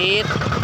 Wait.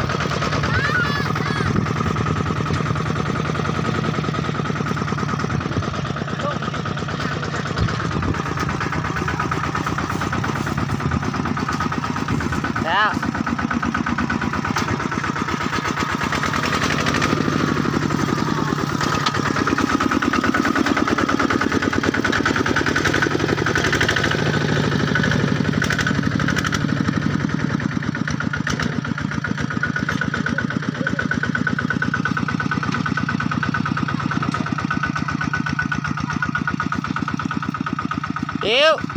Valeu!